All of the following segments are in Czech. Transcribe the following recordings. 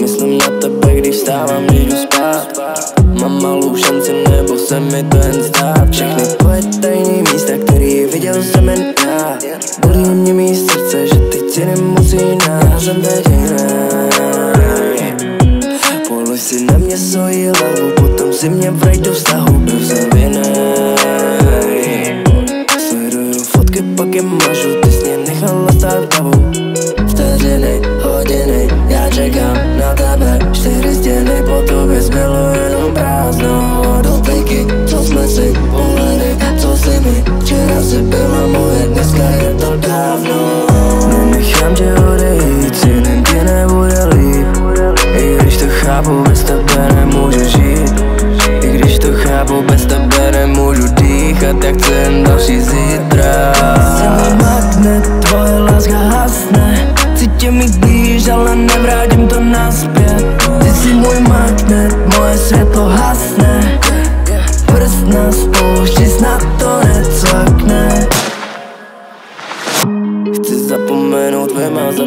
Myslím na tebe, když vstávám, jdu spát. Mám malou šanci, nebo se mi to jen zdá. Všechny tvoje tajný místa, který viděl jsem jen já. Bolí mě mý srdce, že ty tě nemusí nás jsem teď Polož si na mě svoji lavu, potom si mě vrať do vztahu Byl jsem vina Sleduju fotky, pak je mažu, ty jsi mě nechala stát davu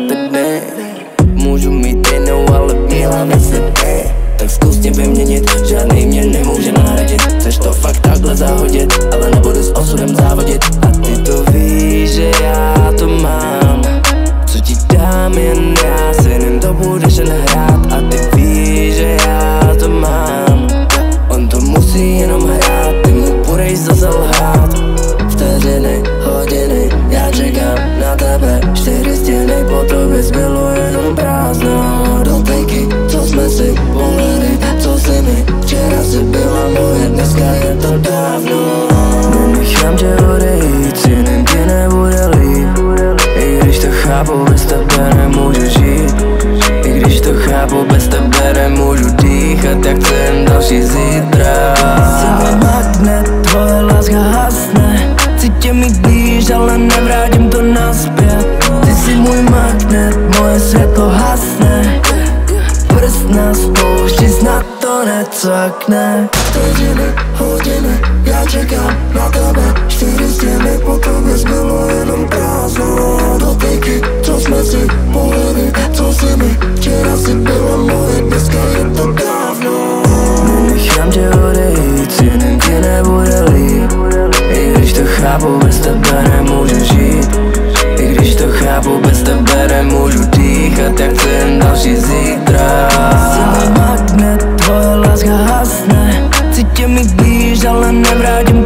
quiero. Mucho stěny po tobě zbylo hasne Prst na spoušti, snad to necvakne Vteřiny, hodiny, já čekám na tebe Čtyři stěny po tobě zbylo jenom prázdno. Dotyky, co jsme si pohledy, co si mi Včera si byla moje, dneska je to dávno. Nenechám tě odejít, jiným ti nebude líp. I když to chápu, bez tebe nemůžu žít. I když to chápu, bez tebe nemůžu dýchat Jak jen další zítra. Můj magnet, tvoje láska hasne. Chci tě mít blíž, ale nevrátím